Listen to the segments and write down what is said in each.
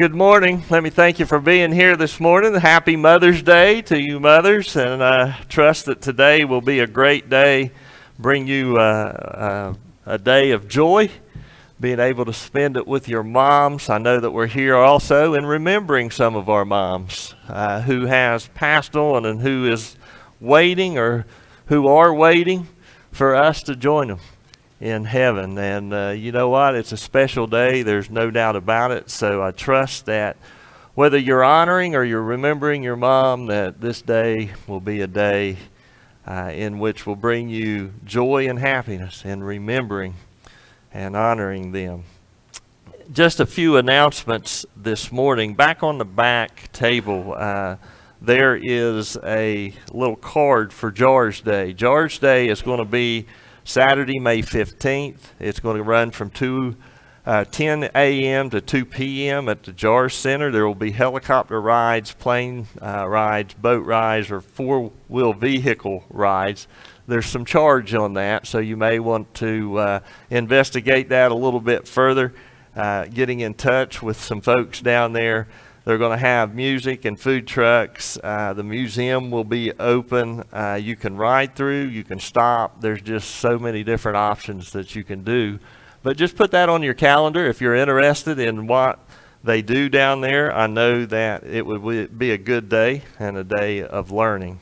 Good morning. Let me thank you for being here this morning. Happy Mother's Day to you mothers, and I trust that today will be a great day, bring you uh, uh, a day of joy, being able to spend it with your moms. I know that we're here also in remembering some of our moms uh, who has passed on and who is waiting or who are waiting for us to join them in heaven. And uh, you know what? It's a special day. There's no doubt about it. So I trust that whether you're honoring or you're remembering your mom, that this day will be a day uh, in which will bring you joy and happiness in remembering and honoring them. Just a few announcements this morning. Back on the back table, uh, there is a little card for JAARS Day. JAARS Day is going to be Saturday, May 15th. It's going to run from 2, uh, 10 a.m. to 2 p.m. at the JAARS Center. There will be helicopter rides, plane uh, rides, boat rides, or four-wheel vehicle rides. There's some charge on that, so you may want to uh, investigate that a little bit further, uh, getting in touch with some folks down there they're going to have music and food trucks. Uh, the museum will be open. Uh, you can ride through, you can stop. There's just so many different options that you can do. But just put that on your calendar if you're interested in what they do down there. I know that it would be a good day and a day of learning.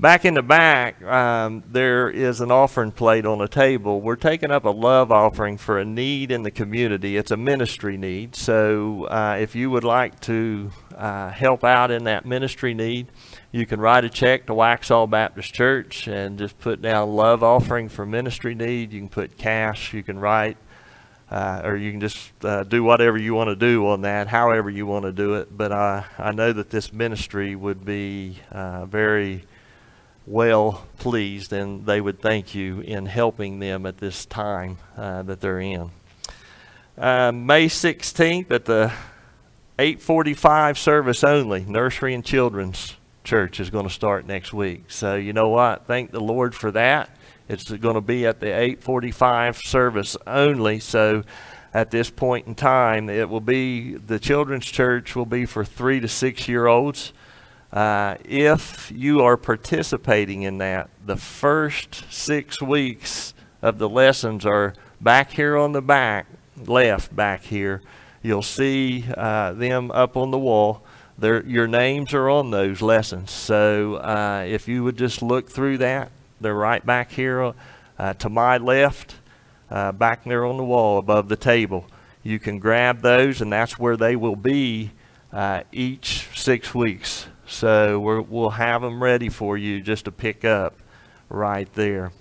Back in the back, um, there is an offering plate on a table. We're taking up a love offering for a need in the community. It's a ministry need. So uh, if you would like to uh, help out in that ministry need, you can write a check to Waxhaw Baptist Church and just put down love offering for ministry need. You can put cash. You can write uh, or you can just uh, do whatever you want to do on that, however you want to do it. But uh, I know that this ministry would be uh, very well pleased and they would thank you in helping them at this time uh, that they're in. Uh, May 16th at the 845 service only, Nursery and Children's Church is going to start next week. So you know what? Thank the Lord for that. It's going to be at the 845 service only. So at this point in time, it will be, the children's church will be for three to six year olds. Uh, if you are participating in that, the first six weeks of the lessons are back here on the back, left back here. You'll see uh, them up on the wall. They're, your names are on those lessons. So uh, if you would just look through that, they're right back here uh, to my left, uh, back there on the wall above the table. You can grab those, and that's where they will be uh, each six weeks. So we will have them ready for you just to pick up right there.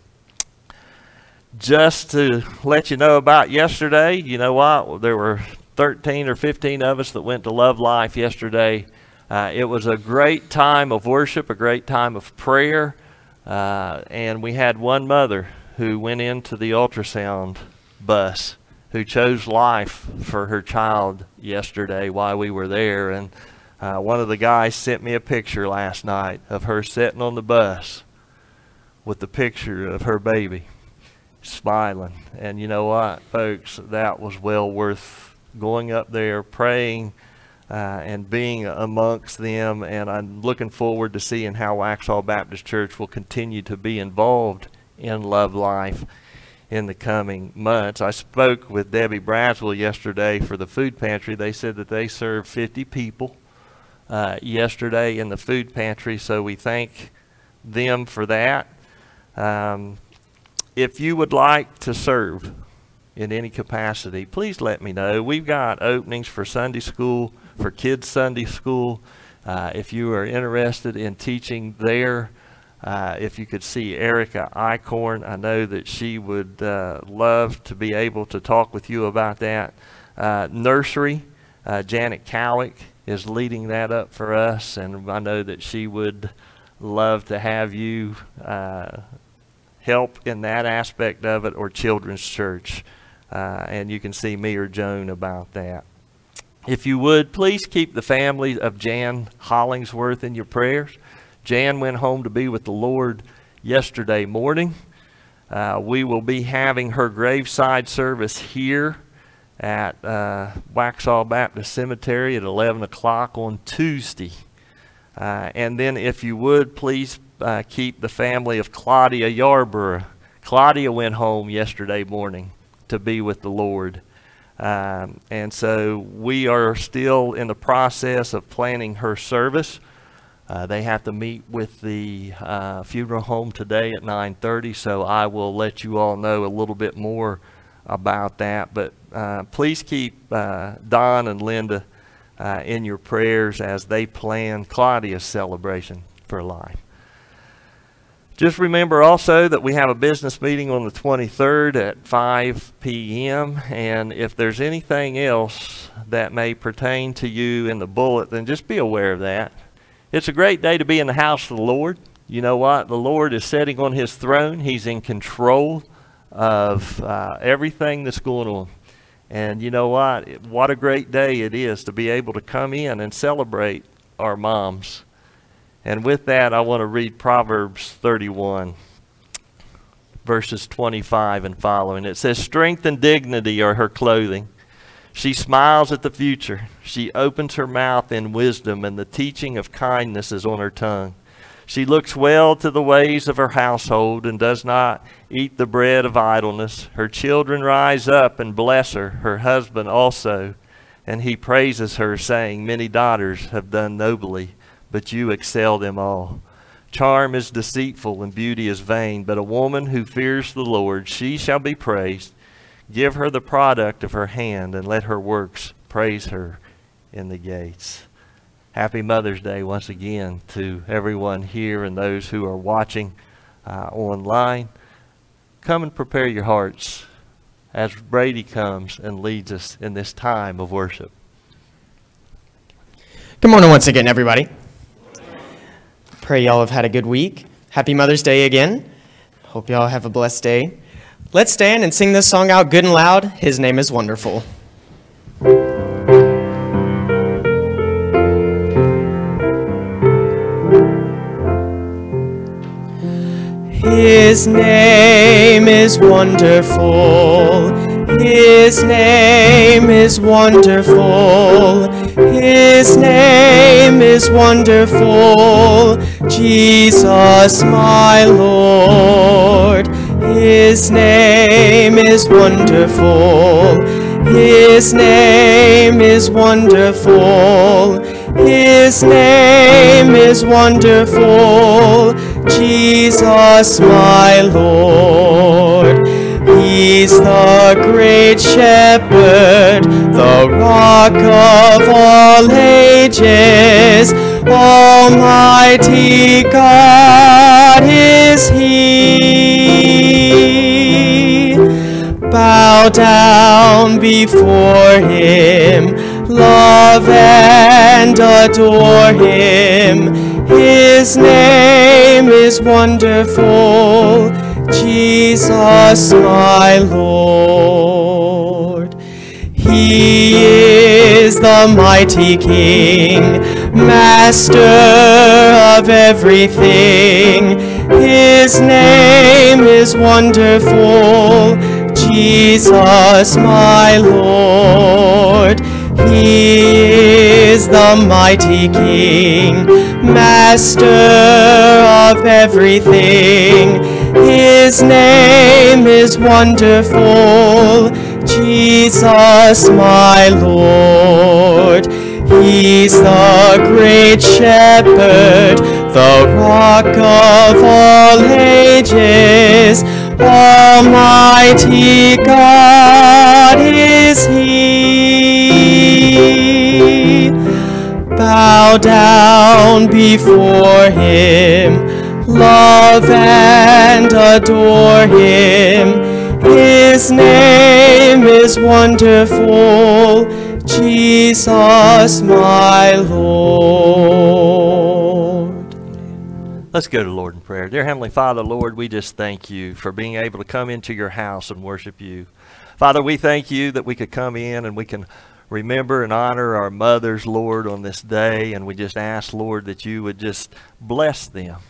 Just to let you know about yesterday, you know what? There were 13 or 15 of us that went to Love Life yesterday. Uh, it was a great time of worship, a great time of prayer, uh, and we had one mother who went into the ultrasound bus who chose life for her child yesterday while we were there. And uh, one of the guys sent me a picture last night of her sitting on the bus with the picture of her baby smiling. And you know what, folks, that was well worth going up there, praying, uh, and being amongst them. And I'm looking forward to seeing how Waxhaw Baptist Church will continue to be involved in Love Life in the coming months. I spoke with Debbie Braswell yesterday for the food pantry. They said that they serve 50 people uh, yesterday in the food pantry, so we thank them for that. Um, if you would like to serve in any capacity, please let me know. We've got openings for Sunday school, for kids' Sunday school. Uh, if you are interested in teaching there, uh, if you could see Erica Icorn, I know that she would uh, love to be able to talk with you about that. Uh, nursery, uh, Janet Cowick is leading that up for us, and I know that she would love to have you uh, help in that aspect of it, or Children's Church. Uh, and you can see me or Joan about that. If you would, please keep the family of Jan Hollingsworth in your prayers. Jan went home to be with the Lord yesterday morning. Uh, we will be having her graveside service here at uh, Waxhaw Baptist Cemetery at 11 o'clock on Tuesday. Uh, and then, if you would, please uh, keep the family of Claudia Yarborough. Claudia went home yesterday morning to be with the Lord. Um, and so we are still in the process of planning her service. Uh, they have to meet with the uh, funeral home today at 9:30, so I will let you all know a little bit more about that. But uh, please keep uh, Don and Linda uh, in your prayers as they plan Claudia's celebration for life. Just remember also that we have a business meeting on the 23rd at 5 p.m. And if there's anything else that may pertain to you in the bullet, then just be aware of that. It's a great day to be in the house of the Lord. You know what? The Lord is sitting on his throne, he's in control of uh, everything that's going on. And you know what? What a great day it is to be able to come in and celebrate our moms and with that, I want to read Proverbs 31, verses 25 and following. It says, Strength and dignity are her clothing. She smiles at the future. She opens her mouth in wisdom, and the teaching of kindness is on her tongue. She looks well to the ways of her household and does not eat the bread of idleness. Her children rise up and bless her, her husband also. And he praises her, saying, Many daughters have done nobly but you excel them all. Charm is deceitful and beauty is vain, but a woman who fears the Lord, she shall be praised. Give her the product of her hand, and let her works praise her in the gates. Happy Mother's Day once again to everyone here and those who are watching uh, online. Come and prepare your hearts as Brady comes and leads us in this time of worship. Good morning once again, everybody. Pray y'all have had a good week. Happy Mother's Day again. Hope y'all have a blessed day. Let's stand and sing this song out good and loud. His name is wonderful. His name is wonderful. His name is wonderful. His name is wonderful. Jesus, my Lord. His name is wonderful. His name is wonderful. His name is wonderful. Jesus, my Lord. He's the great shepherd, the rock of all ages. Almighty God is He. Bow down before Him, love and adore Him. His name is wonderful. Jesus my Lord. He is the mighty King, Master of everything. His name is wonderful, Jesus my Lord. He is the mighty King, Master of everything. His name is wonderful, Jesus my Lord. He's the great shepherd, the rock of all ages. Almighty God is He. Bow down before Him love and adore him. His name is wonderful, Jesus my Lord. Let's go to Lord in prayer. Dear Heavenly Father, Lord, we just thank you for being able to come into your house and worship you. Father, we thank you that we could come in and we can remember and honor our mothers, Lord, on this day. And we just ask, Lord, that you would just bless them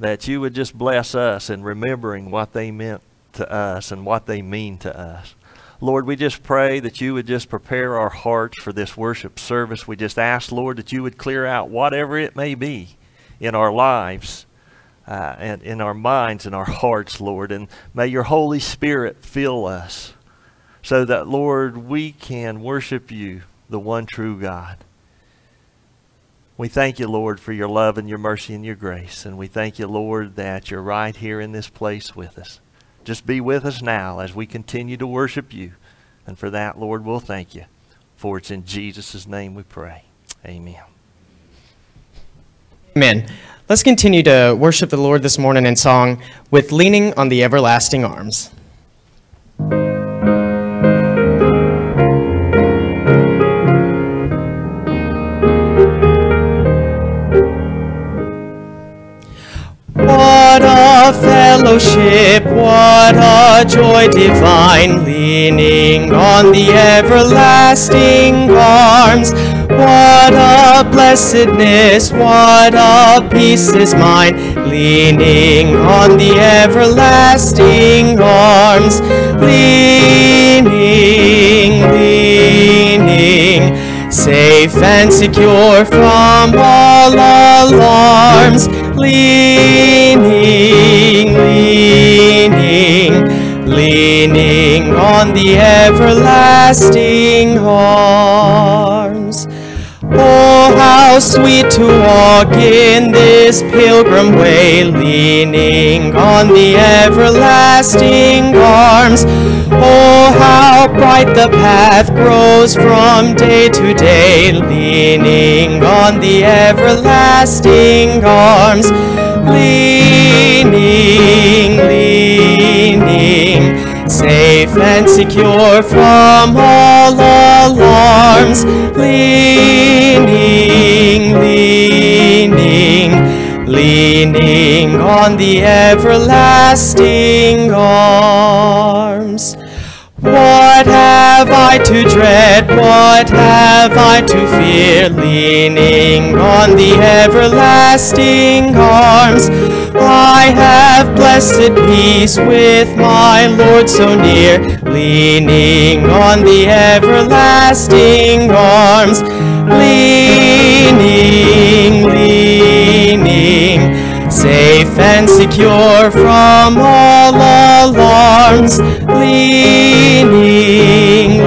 that you would just bless us in remembering what they meant to us and what they mean to us. Lord, we just pray that you would just prepare our hearts for this worship service. We just ask, Lord, that you would clear out whatever it may be in our lives uh, and in our minds and our hearts, Lord. And may your Holy Spirit fill us so that, Lord, we can worship you, the one true God. We thank you, Lord, for your love and your mercy and your grace. And we thank you, Lord, that you're right here in this place with us. Just be with us now as we continue to worship you. And for that, Lord, we'll thank you. For it's in Jesus' name we pray. Amen. Amen. Let's continue to worship the Lord this morning in song with Leaning on the Everlasting Arms. Joy divine, leaning on the everlasting arms. What a blessedness, what a peace is mine, leaning on the everlasting arms. Leaning, leaning, safe and secure from all alarms. Leaning, leaning, leaning on the everlasting arms. Oh, how sweet to walk in this pilgrim way, leaning on the everlasting arms. Oh, how bright the path grows from day to day, leaning on the everlasting arms. Leaning, leaning, safe and secure from all alarms. Leaning, leaning, leaning on the everlasting arms. What have I to dread? What have I to fear? Leaning on the everlasting arms. I have blessed peace with my Lord so near. Leaning on the everlasting arms. Leaning, leaning safe and secure from all alarms. Leaning,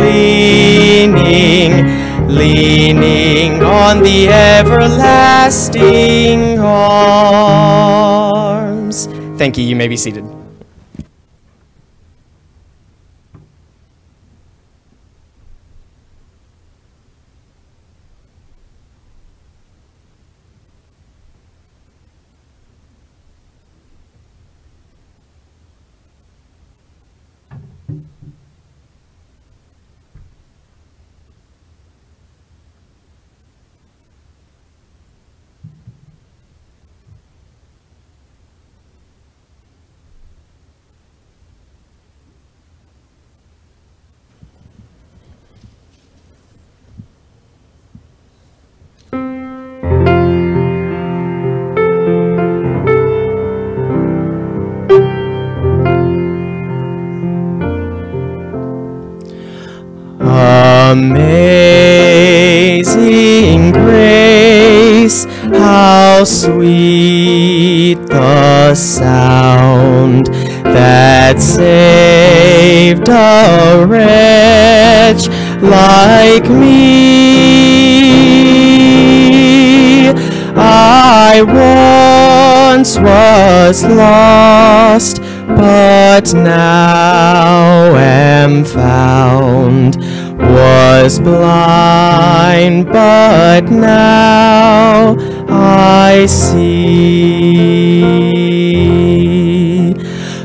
leaning, leaning on the everlasting arms. Thank you. You may be seated. Blind, but now I see.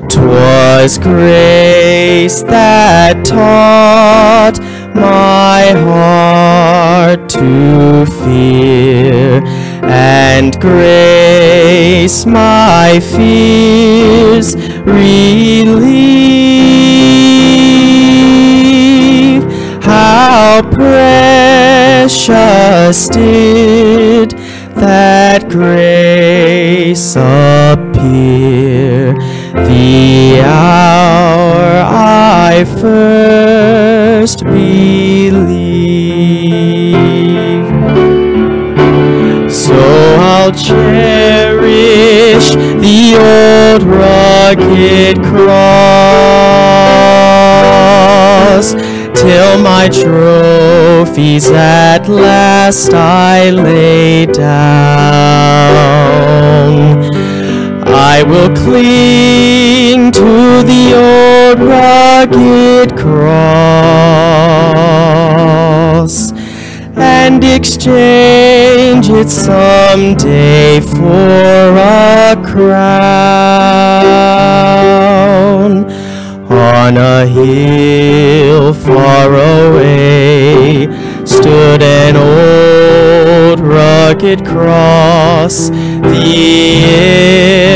'Twas grace that taught my heart to fear, and grace my fears relieve. Precious did that grace appear the hour I first believed. So I'll cherish the old rugged cross till my trophies at last I lay down. I will cling to the old rugged cross and exchange it someday for a crown on a hill far away stood an old rugged cross the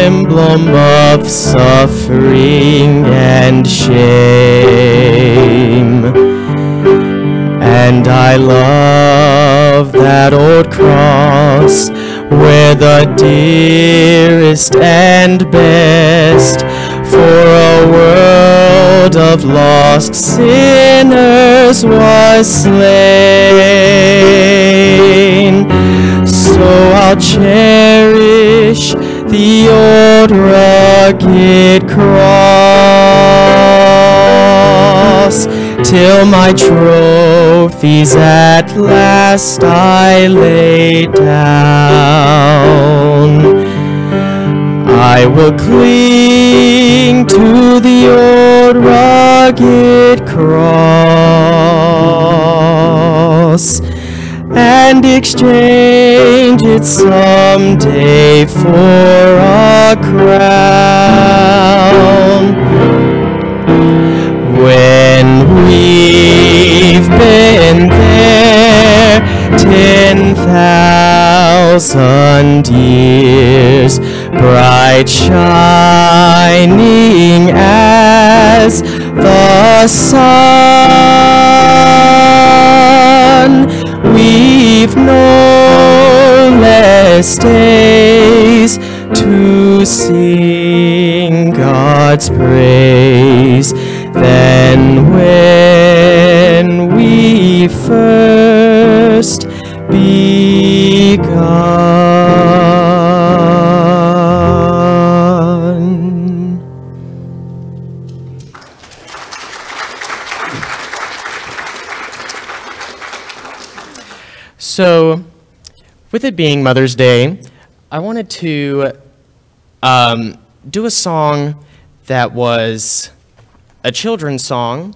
emblem of suffering and shame. And I love that old cross where the dearest and best for a world of lost sinners was slain. So I'll cherish the old rugged cross till my trophies at last I lay down. I will cling to the old rugged cross and exchange it someday for a crown. When we've been there ten thousand years, bright shining as the sun. We've no less days to sing God's praise than when we first begun. So, with it being Mother's Day, I wanted to um, do a song that was a children's song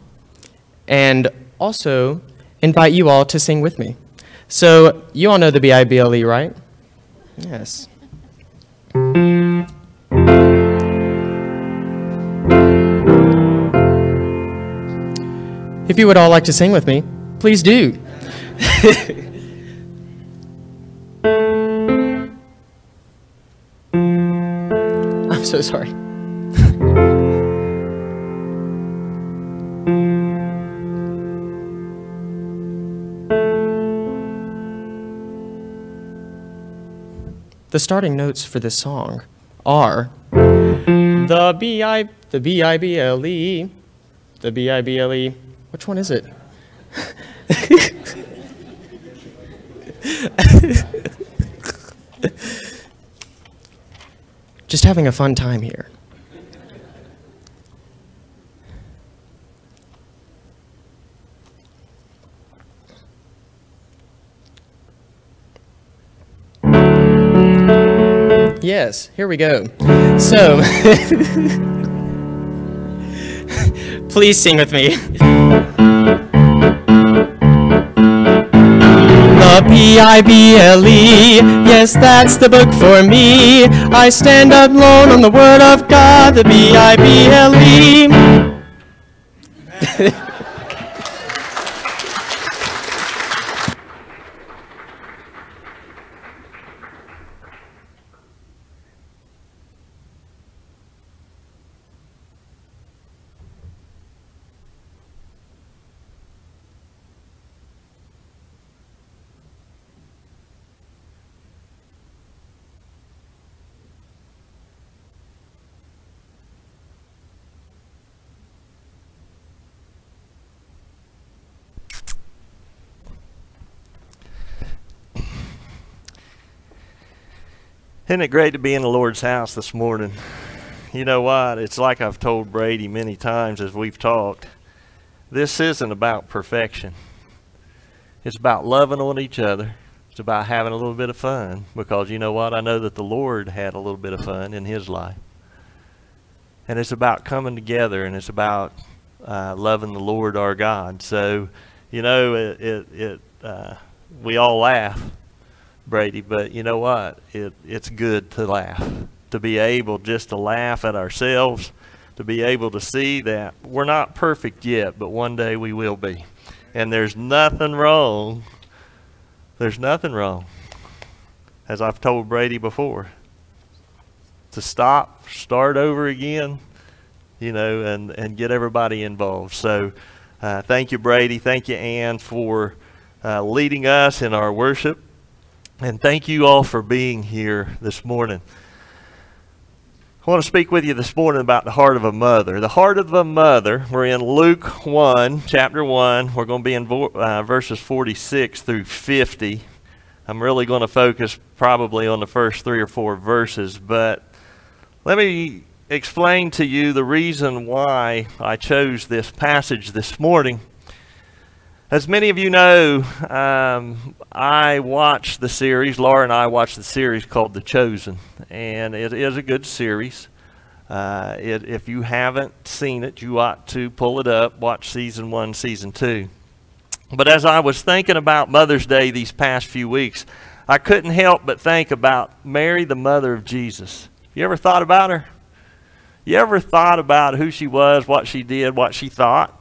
and also invite you all to sing with me. So, you all know the B-I-B-L-E, right? Yes. If you would all like to sing with me, please do. so sorry. The starting notes for this song are the B I the B I B L E the B I B L E. Which one is it? Just having a fun time here. Yes, here we go. So, please sing with me. The B-I-B-L-E, yes, that's the book for me. I stand alone on the word of God, the B-I-B-L-E. Isn't it great to be in the Lord's house this morning? You know what? It's like I've told Brady many times as we've talked. This isn't about perfection. It's about loving on each other. It's about having a little bit of fun because you know what? I know that the Lord had a little bit of fun in his life. And it's about coming together and it's about uh, loving the Lord our God. So, you know, it, it, it uh, we all laugh Brady, but you know what? It, it's good to laugh, to be able just to laugh at ourselves, to be able to see that we're not perfect yet, but one day we will be. And there's nothing wrong. There's nothing wrong, as I've told Brady before, to stop, start over again, you know, and, and get everybody involved. So uh, thank you, Brady. Thank you, Ann, for uh, leading us in our worship. And thank you all for being here this morning. I want to speak with you this morning about the heart of a mother. The heart of a mother, we're in Luke 1, chapter 1. We're going to be in uh, verses 46 through 50. I'm really going to focus probably on the first three or four verses, but let me explain to you the reason why I chose this passage this morning. As many of you know, um, I watched the series, Laura and I watched the series called The Chosen, and it is a good series. Uh, it, if you haven't seen it, you ought to pull it up, watch season one, season two. But as I was thinking about Mother's Day these past few weeks, I couldn't help but think about Mary, the mother of Jesus. You ever thought about her? You ever thought about who she was, what she did, what she thought?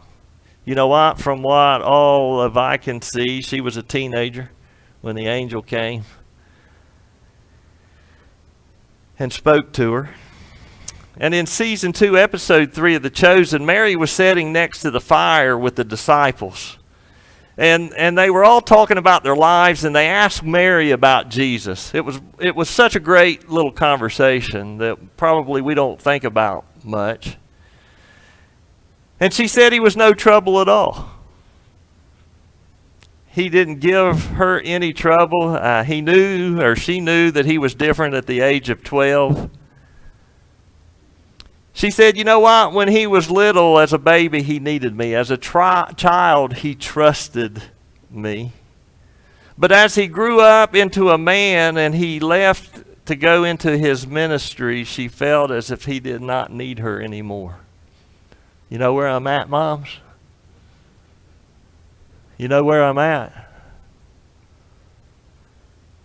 You know what? From what all of I can see, she was a teenager when the angel came and spoke to her. And in season two, episode three of The Chosen, Mary was sitting next to the fire with the disciples. And, and they were all talking about their lives, and they asked Mary about Jesus. It was, it was such a great little conversation that probably we don't think about much. And she said he was no trouble at all. He didn't give her any trouble. Uh, he knew, or she knew, that he was different at the age of 12. She said, You know what? When he was little, as a baby, he needed me. As a child, he trusted me. But as he grew up into a man and he left to go into his ministry, she felt as if he did not need her anymore. You know where I'm at, moms? You know where I'm at?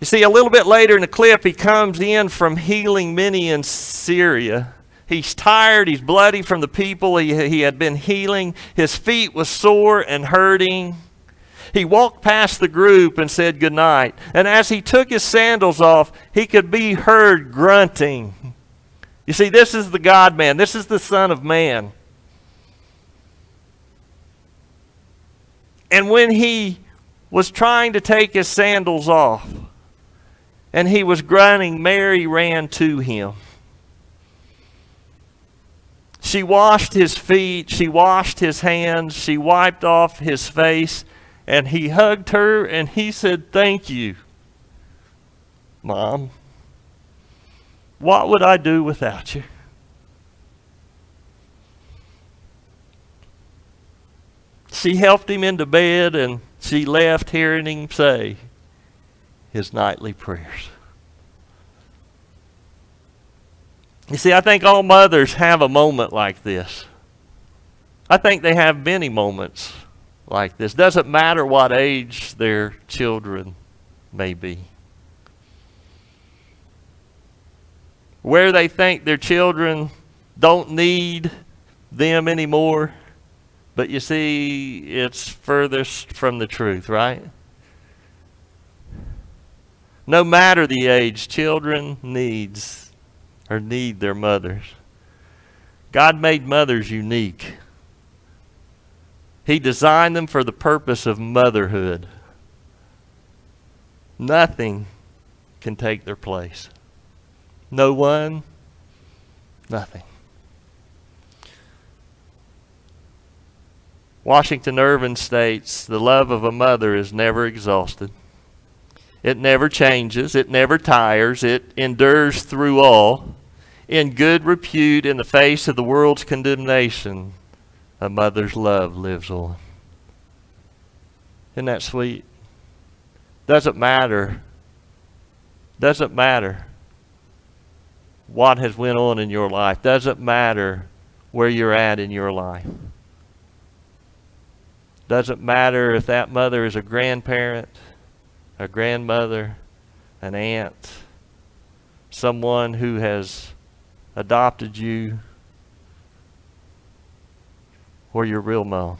You see, a little bit later in the clip, he comes in from healing many in Syria. He's tired, he's bloody from the people he, he had been healing. His feet was sore and hurting. He walked past the group and said goodnight. And as he took his sandals off, he could be heard grunting. You see, this is the God man, this is the Son of Man. And when he was trying to take his sandals off and he was grunting, Mary ran to him. She washed his feet, she washed his hands, she wiped off his face, and he hugged her and he said, Thank you, Mom. What would I do without you? She helped him into bed and she left hearing him say his nightly prayers. You see, I think all mothers have a moment like this. I think they have many moments like this. Doesn't matter what age their children may be. Where they think their children don't need them anymore, but you see, it's furthest from the truth, right? No matter the age, children needs or need their mothers. God made mothers unique. He designed them for the purpose of motherhood. Nothing can take their place. No one, nothing. Washington Irving states, The love of a mother is never exhausted. It never changes. It never tires. It endures through all. In good repute in the face of the world's condemnation, a mother's love lives on. Isn't that sweet? Doesn't matter. Doesn't matter what has went on in your life. Doesn't matter where you're at in your life. Doesn't matter if that mother is a grandparent, a grandmother, an aunt, someone who has adopted you, or your real mom.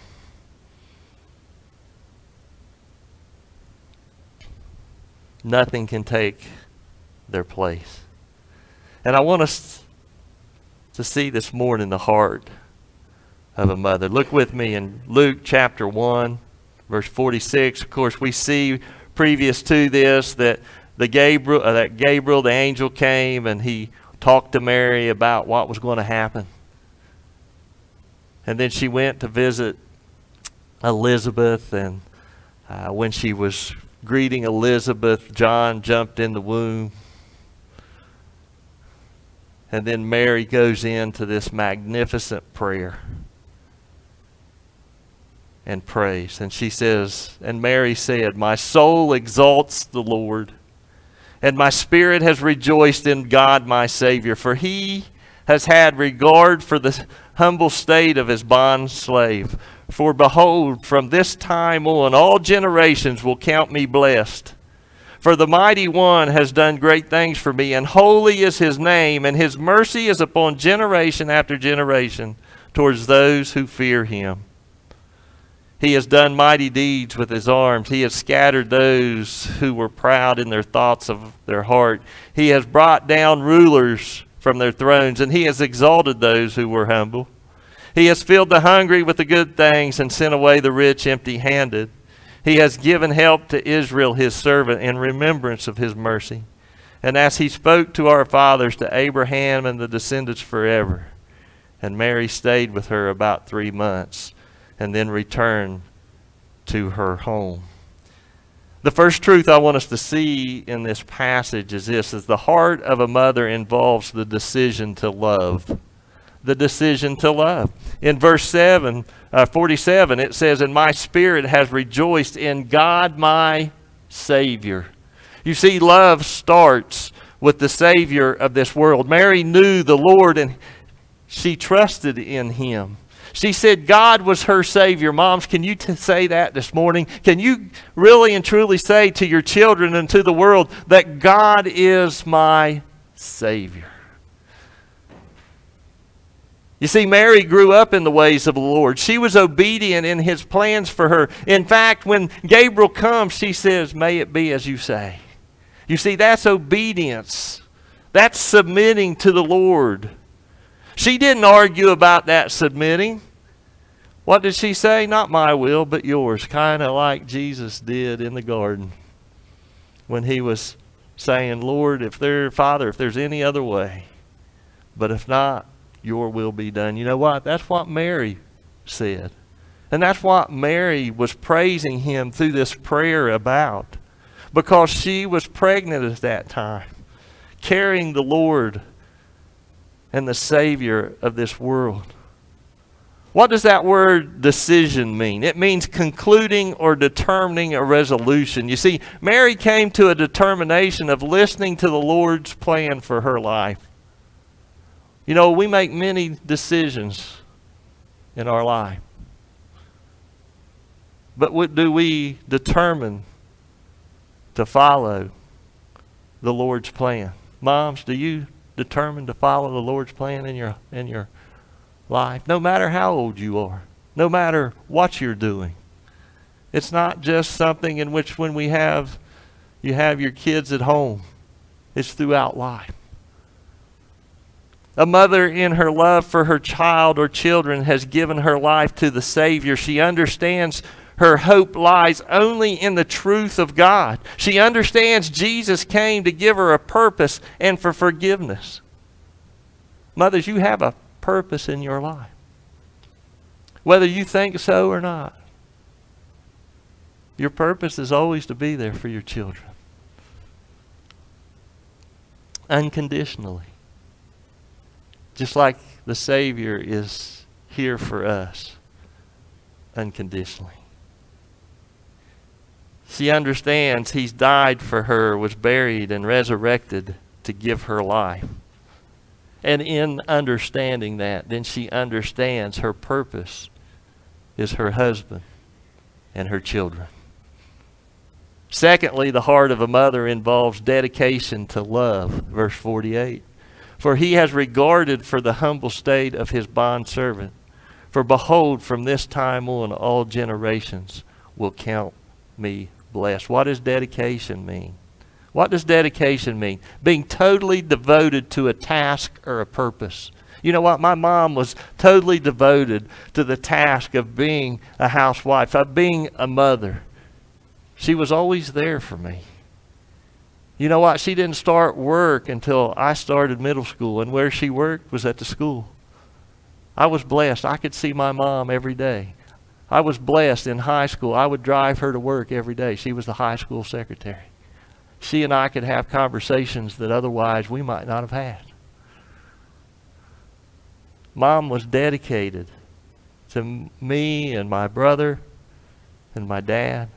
Nothing can take their place. And I want us to see this morning the heart of a mother. Look with me in Luke chapter 1, verse 46. Of course, we see previous to this that the Gabriel, uh, that Gabriel, the angel, came and he talked to Mary about what was going to happen. And then she went to visit Elizabeth, and uh, when she was greeting Elizabeth, John jumped in the womb. And then Mary goes into this magnificent prayer and prays. And she says, And Mary said, My soul exalts the Lord, and my spirit has rejoiced in God my Savior, for he has had regard for the humble state of his bond slave. For behold, from this time on, all generations will count me blessed. For the mighty one has done great things for me, and holy is his name, and his mercy is upon generation after generation towards those who fear him. He has done mighty deeds with his arms. He has scattered those who were proud in their thoughts of their heart. He has brought down rulers from their thrones, and he has exalted those who were humble. He has filled the hungry with the good things and sent away the rich empty handed. He has given help to Israel, his servant, in remembrance of his mercy. And as he spoke to our fathers, to Abraham and the descendants forever. And Mary stayed with her about three months and then return to her home. The first truth I want us to see in this passage is this is the heart of a mother involves the decision to love. The decision to love. In verse 7, uh, 47, it says, And my spirit has rejoiced in God my Savior. You see, love starts with the Savior of this world. Mary knew the Lord and she trusted in Him. She said God was her Savior. Moms, can you say that this morning? Can you really and truly say to your children and to the world that God is my Savior? You see, Mary grew up in the ways of the Lord. She was obedient in his plans for her. In fact, when Gabriel comes, she says, May it be as you say. You see, that's obedience, that's submitting to the Lord. She didn't argue about that submitting. What did she say? Not my will, but yours. Kind of like Jesus did in the garden when he was saying, Lord, if there, Father, if there's any other way, but if not, your will be done. You know what? That's what Mary said. And that's what Mary was praising him through this prayer about. Because she was pregnant at that time, carrying the Lord and the Savior of this world. What does that word decision mean? It means concluding or determining a resolution. You see, Mary came to a determination of listening to the Lord's plan for her life. You know, we make many decisions in our life. But what do we determine to follow the Lord's plan? Moms, do you determine to follow the Lord's plan in your in your life? No matter how old you are, no matter what you're doing. It's not just something in which when we have you have your kids at home. It's throughout life. A mother, in her love for her child or children, has given her life to the Savior. She understands her hope lies only in the truth of God. She understands Jesus came to give her a purpose and for forgiveness. Mothers, you have a purpose in your life, whether you think so or not. Your purpose is always to be there for your children. unconditionally. Just like the Savior is here for us unconditionally. She understands He's died for her, was buried, and resurrected to give her life. And in understanding that, then she understands her purpose is her husband and her children. Secondly, the heart of a mother involves dedication to love, verse 48. For he has regarded for the humble state of his bondservant. For behold, from this time on, all generations will count me blessed. What does dedication mean? What does dedication mean? Being totally devoted to a task or a purpose. You know what? My mom was totally devoted to the task of being a housewife, of being a mother. She was always there for me. You know what? She didn't start work until I started middle school, and where she worked was at the school. I was blessed. I could see my mom every day. I was blessed in high school. I would drive her to work every day. She was the high school secretary. She and I could have conversations that otherwise we might not have had. Mom was dedicated to me and my brother and my dad.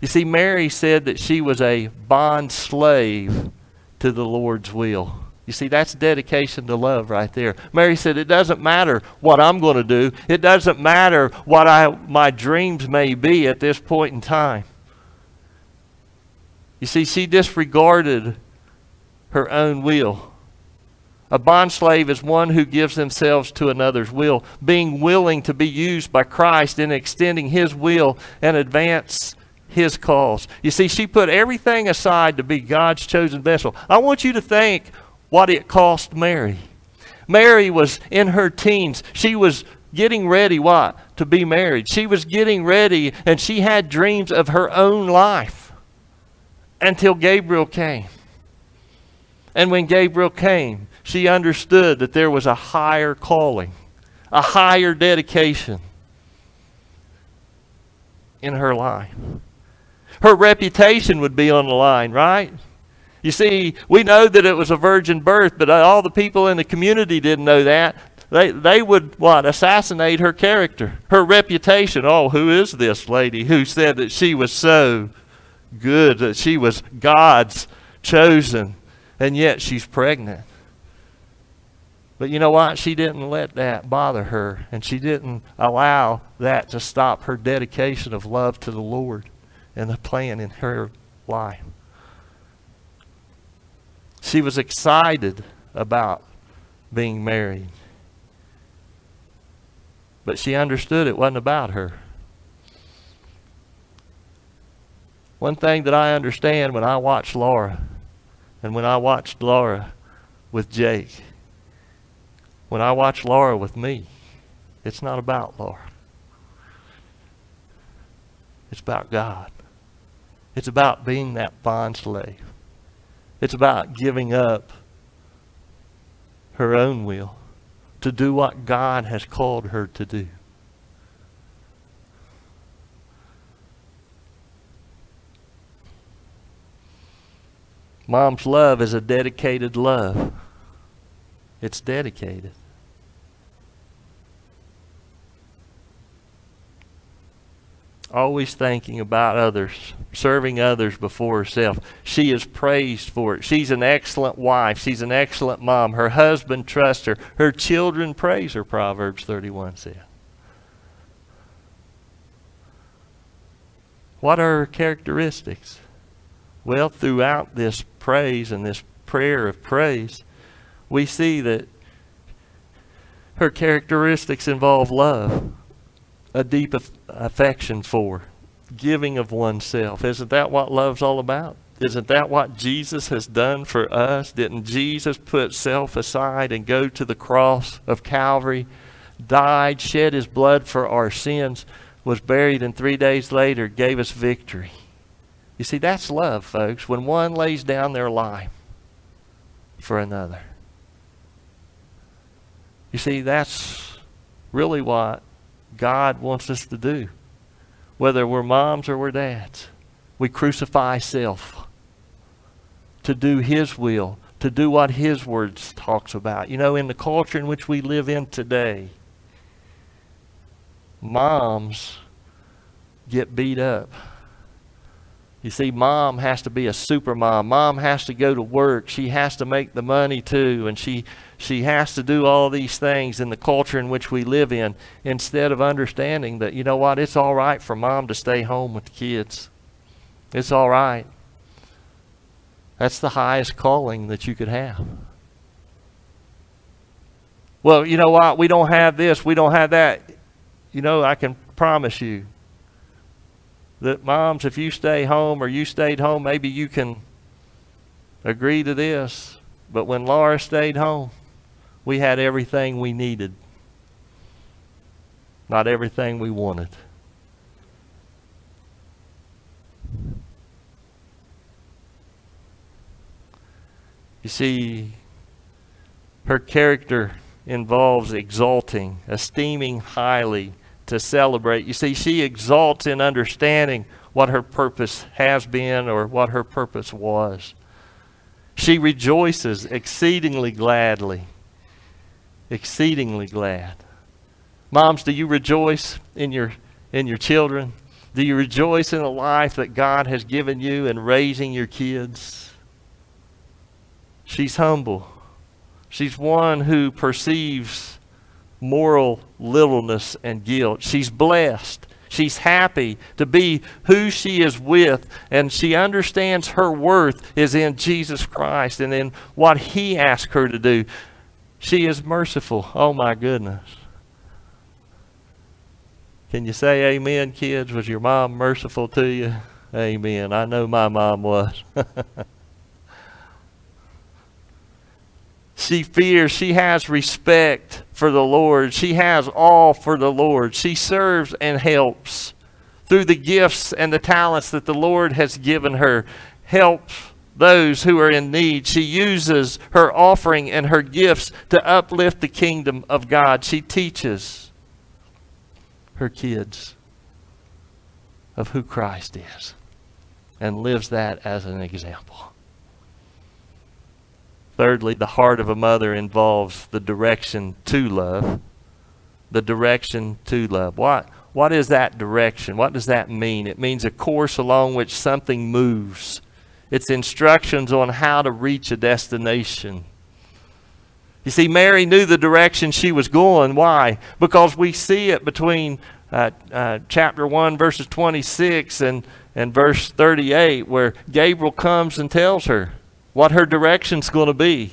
You see, Mary said that she was a bond slave to the Lord's will. You see, that's dedication to love right there. Mary said, It doesn't matter what I'm going to do, it doesn't matter what I, my dreams may be at this point in time. You see, she disregarded her own will. A bondslave is one who gives themselves to another's will, being willing to be used by Christ in extending his will and advance his cause. You see, she put everything aside to be God's chosen vessel. I want you to think what it cost Mary. Mary was in her teens. She was getting ready, what? To be married. She was getting ready, and she had dreams of her own life until Gabriel came. And when Gabriel came, she understood that there was a higher calling, a higher dedication in her life. Her reputation would be on the line, right? You see, we know that it was a virgin birth, but all the people in the community didn't know that. They, they would, what, assassinate her character, her reputation. Oh, who is this lady who said that she was so good, that she was God's chosen, and yet she's pregnant? But you know what? She didn't let that bother her, and she didn't allow that to stop her dedication of love to the Lord and the plan in her life. She was excited about being married. But she understood it wasn't about her. One thing that I understand when I watch Laura, and when I watched Laura with Jake, when I watch Laura with me, it's not about Laura. It's about God. It's about being that bond slave. It's about giving up her own will to do what God has called her to do. Mom's love is a dedicated love. It's dedicated. always thinking about others, serving others before herself. She is praised for it. She's an excellent wife. She's an excellent mom. Her husband trusts her. Her children praise her, Proverbs 31 says. What are her characteristics? Well, throughout this praise and this prayer of praise, we see that her characteristics involve love a deep affection for, giving of oneself. Isn't that what love's all about? Isn't that what Jesus has done for us? Didn't Jesus put self aside and go to the cross of Calvary, died, shed his blood for our sins, was buried, and three days later gave us victory? You see, that's love, folks, when one lays down their life for another. You see, that's really what God wants us to do. Whether we're moms or we're dads, we crucify self to do His will, to do what His words talks about. You know, in the culture in which we live in today, moms get beat up. You see, mom has to be a super mom. Mom has to go to work. She has to make the money too, and she she has to do all these things in the culture in which we live in. Instead of understanding that, you know what, it's all right for mom to stay home with the kids. It's all right. That's the highest calling that you could have. Well, you know what? We don't have this. We don't have that. You know, I can promise you that moms, if you stay home or you stayed home, maybe you can agree to this. But when Laura stayed home, we had everything we needed, not everything we wanted. You see, her character involves exalting, esteeming highly, to celebrate. You see, she exalts in understanding what her purpose has been or what her purpose was. She rejoices exceedingly gladly. Exceedingly glad. Moms, do you rejoice in your in your children? Do you rejoice in the life that God has given you in raising your kids? She's humble. She's one who perceives moral littleness and guilt. She's blessed. She's happy to be who she is with, and she understands her worth is in Jesus Christ and in what He asked her to do. She is merciful. Oh, my goodness. Can you say amen, kids? Was your mom merciful to you? Amen. I know my mom was. She fears, she has respect for the Lord. She has all for the Lord. She serves and helps through the gifts and the talents that the Lord has given her. Helps those who are in need. She uses her offering and her gifts to uplift the kingdom of God. She teaches her kids of who Christ is and lives that as an example. Thirdly, the heart of a mother involves the direction to love. The direction to love. What, what is that direction? What does that mean? It means a course along which something moves. It's instructions on how to reach a destination. You see, Mary knew the direction she was going. Why? Because we see it between uh, uh, chapter 1, verses 26 and, and verse 38, where Gabriel comes and tells her, what her direction's going to be.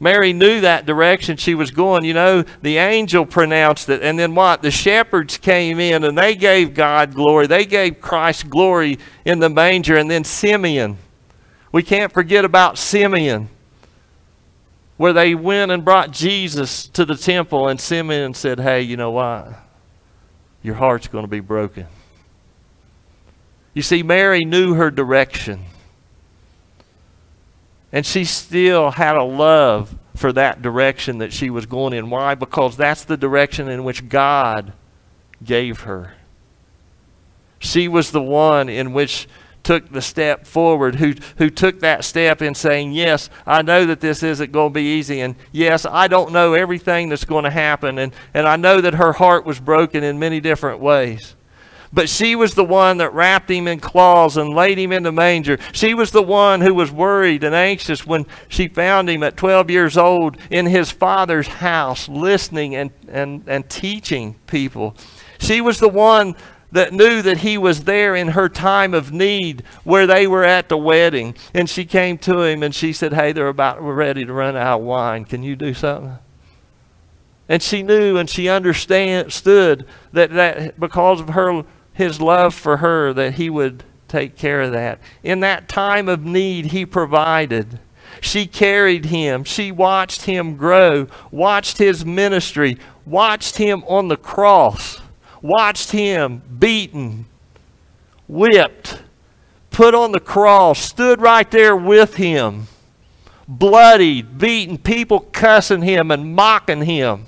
Mary knew that direction she was going. You know, the angel pronounced it. And then what? The shepherds came in and they gave God glory. They gave Christ glory in the manger. And then Simeon. We can't forget about Simeon, where they went and brought Jesus to the temple. And Simeon said, Hey, you know what? Your heart's going to be broken. You see, Mary knew her direction. And she still had a love for that direction that she was going in. Why? Because that's the direction in which God gave her. She was the one in which took the step forward, who, who took that step in saying, Yes, I know that this isn't going to be easy. And yes, I don't know everything that's going to happen. And, and I know that her heart was broken in many different ways. But she was the one that wrapped him in cloths and laid him in the manger. She was the one who was worried and anxious when she found him at 12 years old in his father's house, listening and, and, and teaching people. She was the one that knew that he was there in her time of need where they were at the wedding. And she came to him and she said, Hey, they're about we're ready to run out of wine. Can you do something? And she knew and she understood that, that because of her his love for her that he would take care of that. In that time of need, he provided. She carried him. She watched him grow, watched his ministry, watched him on the cross, watched him beaten, whipped, put on the cross, stood right there with him, bloodied, beaten, people cussing him and mocking him.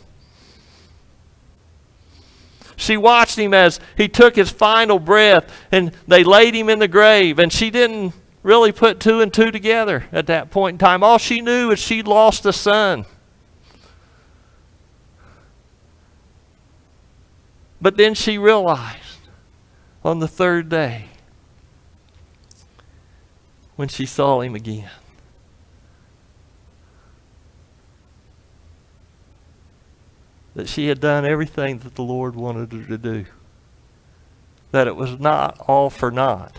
She watched him as he took his final breath and they laid him in the grave. And she didn't really put two and two together at that point in time. All she knew is she'd lost a son. But then she realized on the third day when she saw him again. That she had done everything that the Lord wanted her to do. That it was not all for naught,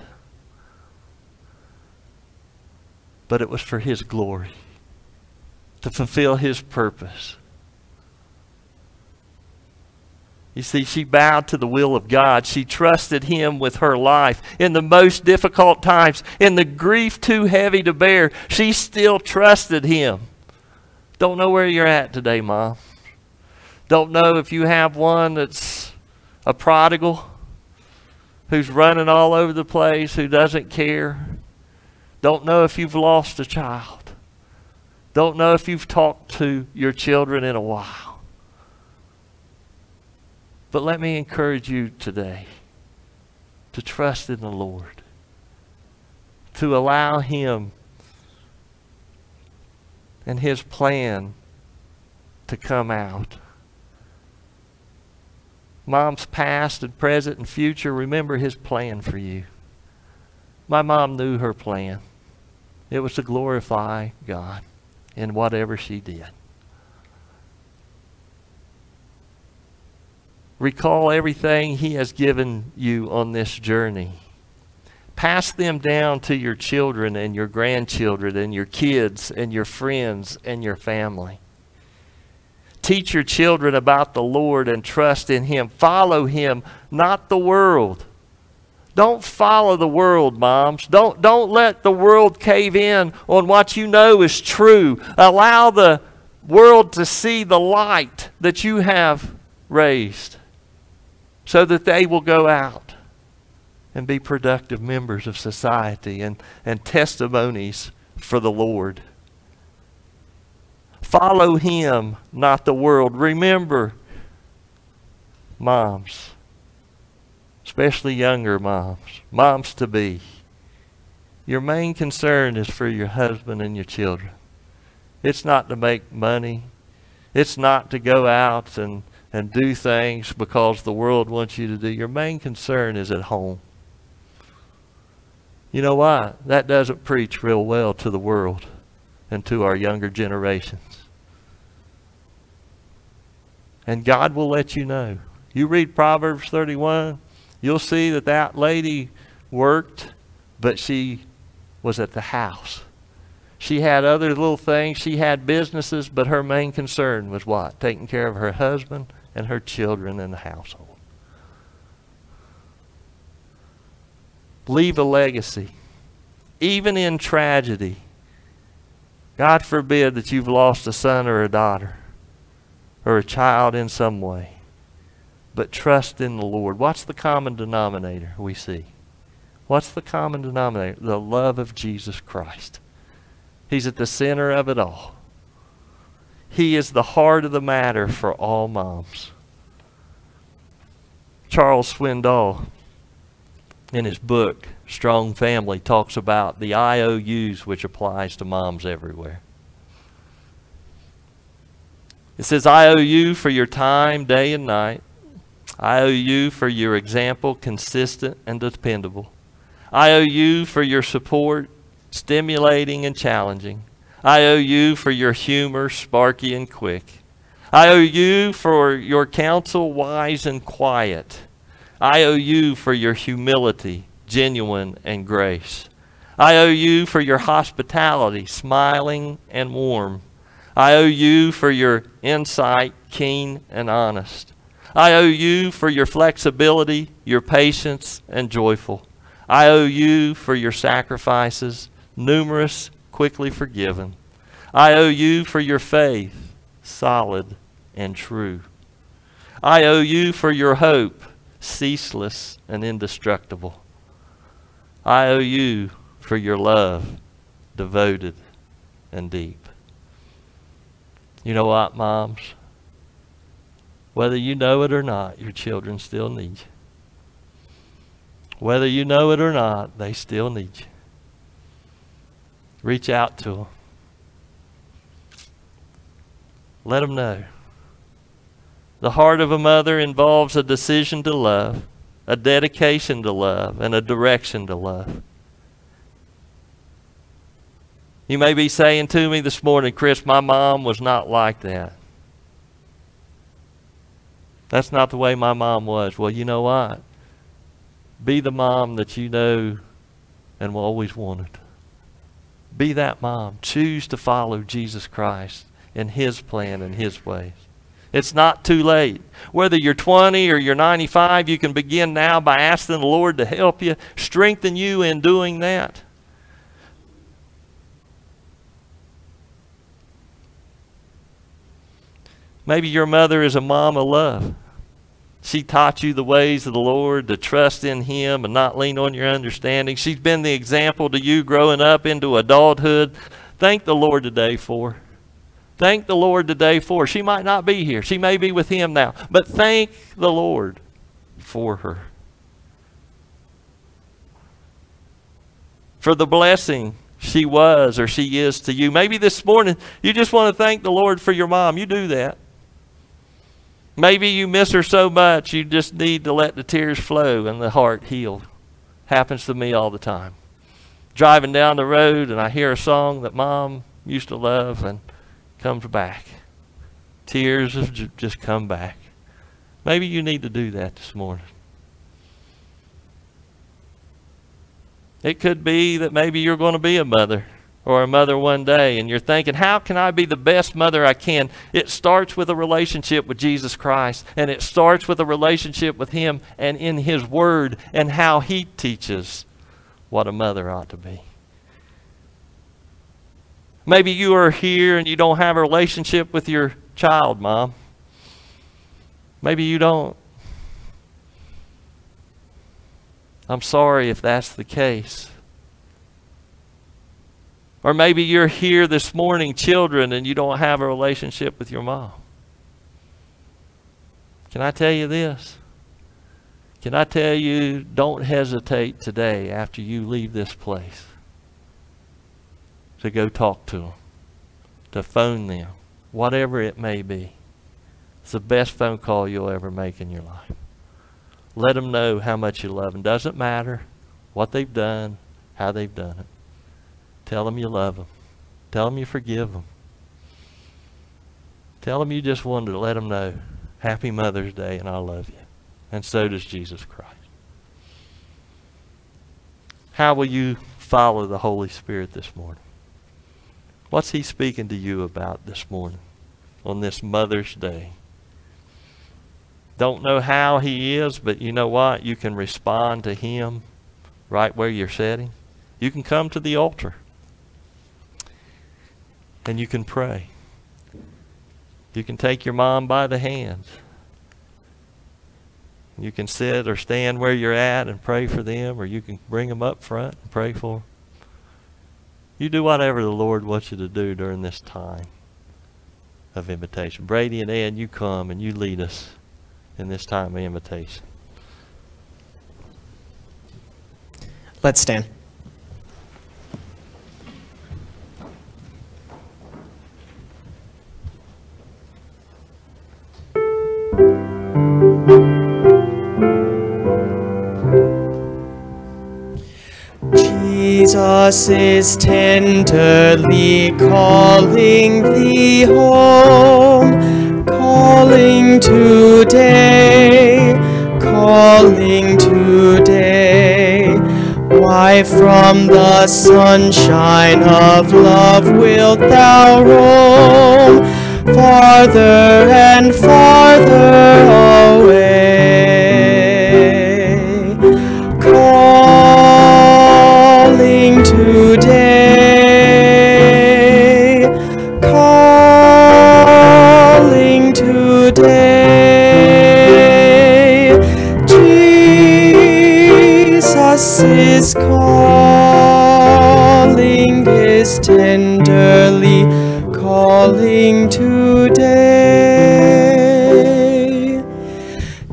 but it was for His glory, to fulfill His purpose. You see, she bowed to the will of God. She trusted Him with her life. In the most difficult times, in the grief too heavy to bear, she still trusted Him. Don't know where you're at today, Mom. Don't know if you have one that's a prodigal who's running all over the place, who doesn't care. Don't know if you've lost a child. Don't know if you've talked to your children in a while. But let me encourage you today to trust in the Lord, to allow Him and His plan to come out. Mom's past and present and future, remember His plan for you. My mom knew her plan. It was to glorify God in whatever she did. Recall everything He has given you on this journey. Pass them down to your children and your grandchildren and your kids and your friends and your family. Teach your children about the Lord and trust in Him. Follow Him, not the world. Don't follow the world, moms. Don't, don't let the world cave in on what you know is true. Allow the world to see the light that you have raised so that they will go out and be productive members of society and, and testimonies for the Lord. Follow Him, not the world. Remember, moms, especially younger moms, moms to be, your main concern is for your husband and your children. It's not to make money. It's not to go out and and do things because the world wants you to do. Your main concern is at home. You know why? That doesn't preach real well to the world and to our younger generations. And God will let you know. You read Proverbs 31, you'll see that that lady worked, but she was at the house. She had other little things. She had businesses, but her main concern was what? Taking care of her husband and her children in the household. Leave a legacy. Even in tragedy, God forbid that you've lost a son or a daughter or a child in some way. But trust in the Lord. What's the common denominator we see? What's the common denominator? The love of Jesus Christ. He's at the center of it all. He is the heart of the matter for all moms. Charles Swindoll, in his book, Strong Family, talks about the IOUs which applies to moms everywhere. It says, I owe you for your time, day and night. I owe you for your example, consistent and dependable. I owe you for your support, stimulating and challenging. I owe you for your humor, sparky and quick. I owe you for your counsel, wise and quiet. I owe you for your humility, genuine and grace. I owe you for your hospitality, smiling and warm. I owe you for your insight, keen and honest. I owe you for your flexibility, your patience and joyful. I owe you for your sacrifices, numerous quickly forgiven. I owe you for your faith, solid and true. I owe you for your hope, ceaseless and indestructible. I owe you for your love, devoted and deep. You know what, moms? Whether you know it or not, your children still need you. Whether you know it or not, they still need you. Reach out to them. Let them know. The heart of a mother involves a decision to love, a dedication to love, and a direction to love. You may be saying to me this morning, Chris, my mom was not like that. That's not the way my mom was. Well, you know what? Be the mom that you know and will always wanted. Be that mom. Choose to follow Jesus Christ in His plan and His ways. It's not too late. Whether you're 20 or you're 95, you can begin now by asking the Lord to help you, strengthen you in doing that. Maybe your mother is a mom of love. She taught you the ways of the Lord, to trust in Him and not lean on your understanding. She's been the example to you growing up into adulthood. Thank the Lord today for. Thank the Lord today for. She might not be here. She may be with Him now. But thank the Lord for her. For the blessing she was or she is to you. Maybe this morning you just want to thank the Lord for your mom. You do that. Maybe you miss her so much you just need to let the tears flow and the heart heal. Happens to me all the time. Driving down the road and I hear a song that mom used to love and comes back. Tears have just come back. Maybe you need to do that this morning. It could be that maybe you're going to be a mother or a mother one day and you're thinking, how can I be the best mother I can? It starts with a relationship with Jesus Christ and it starts with a relationship with Him and in His Word and how He teaches what a mother ought to be. Maybe you are here and you don't have a relationship with your child, mom. Maybe you don't. I'm sorry if that's the case. Or maybe you're here this morning, children, and you don't have a relationship with your mom. Can I tell you this? Can I tell you, don't hesitate today after you leave this place to go talk to them, to phone them, whatever it may be. It's the best phone call you'll ever make in your life. Let them know how much you love them. Doesn't matter what they've done, how they've done it. Tell them you love them. Tell them you forgive them. Tell them you just wanted to let them know, Happy Mother's Day and I love you. And so does Jesus Christ. How will you follow the Holy Spirit this morning? What's He speaking to you about this morning on this Mother's Day? Don't know how He is, but you know what? You can respond to Him right where you're sitting. You can come to the altar and you can pray. You can take your mom by the hand. You can sit or stand where you're at and pray for them, or you can bring them up front and pray for them. You do whatever the Lord wants you to do during this time of invitation. Brady and Ed, you come and you lead us in this time of invitation. Let's stand. Jesus is tenderly calling thee home, calling today, calling today. Why from the sunshine of love wilt thou roam, farther and farther away? Tenderly calling today.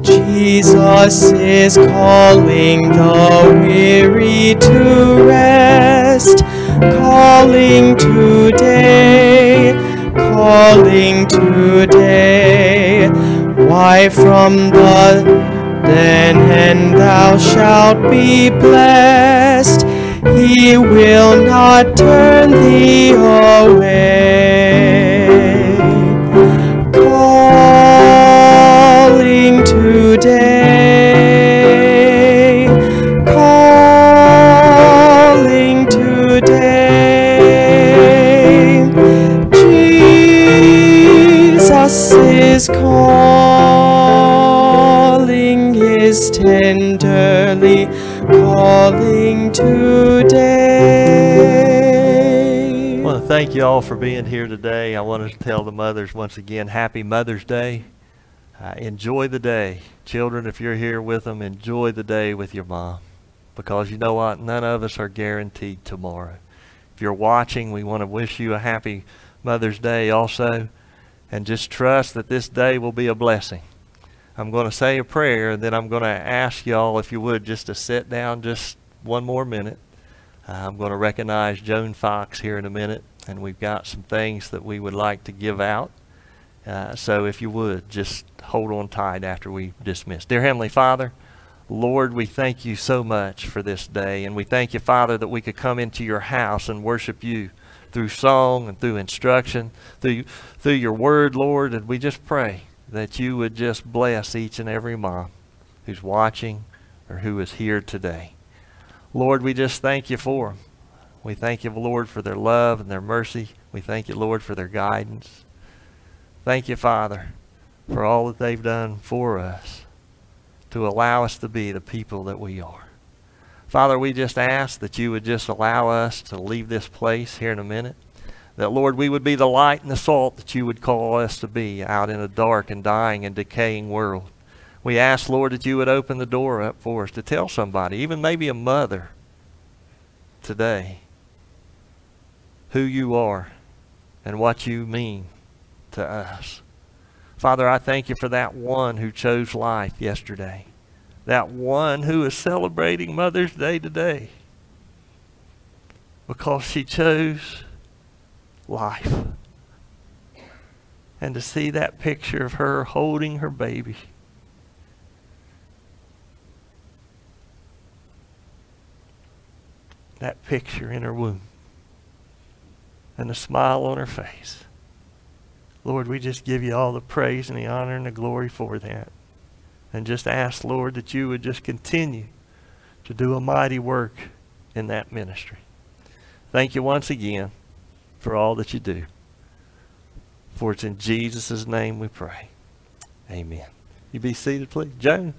Jesus is calling the weary to rest, calling calling today, calling today. Why from the then and thou shalt be blessed. He will not turn thee away. Calling today, calling today. Jesus is calling, is tenderly calling today. I want to thank you all for being here today. I want to tell the mothers once again, Happy Mother's Day. Uh, enjoy the day. Children, if you're here with them, enjoy the day with your mom. Because you know what? None of us are guaranteed tomorrow. If you're watching, we want to wish you a happy Mother's Day also. And just trust that this day will be a blessing. I'm going to say a prayer, and then I'm going to ask y'all, if you would, just to sit down just one more minute. Uh, I'm going to recognize Joan Fox here in a minute, and we've got some things that we would like to give out. Uh, so if you would, just hold on tight after we dismiss. Dear Heavenly Father, Lord, we thank you so much for this day, and we thank you, Father, that we could come into your house and worship you through song and through instruction, through, through your word, Lord, and we just pray that you would just bless each and every mom who's watching or who is here today. Lord, we just thank you for them. We thank you, Lord, for their love and their mercy. We thank you, Lord, for their guidance. Thank you, Father, for all that they've done for us to allow us to be the people that we are. Father, we just ask that you would just allow us to leave this place here in a minute. That, Lord, we would be the light and the salt that you would call us to be out in a dark and dying and decaying world. We ask, Lord, that you would open the door up for us to tell somebody, even maybe a mother today, who you are and what you mean to us. Father, I thank you for that one who chose life yesterday, that one who is celebrating Mother's Day today because she chose life. And to see that picture of her holding her baby. That picture in her womb. And the smile on her face. Lord, we just give you all the praise and the honor and the glory for that. And just ask, Lord, that you would just continue to do a mighty work in that ministry. Thank you once again for all that you do. For it's in Jesus' name we pray. Amen. You be seated, please. Joan.